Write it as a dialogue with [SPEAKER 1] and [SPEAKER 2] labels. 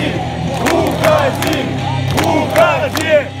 [SPEAKER 1] Уходи! Уходи! Уходи!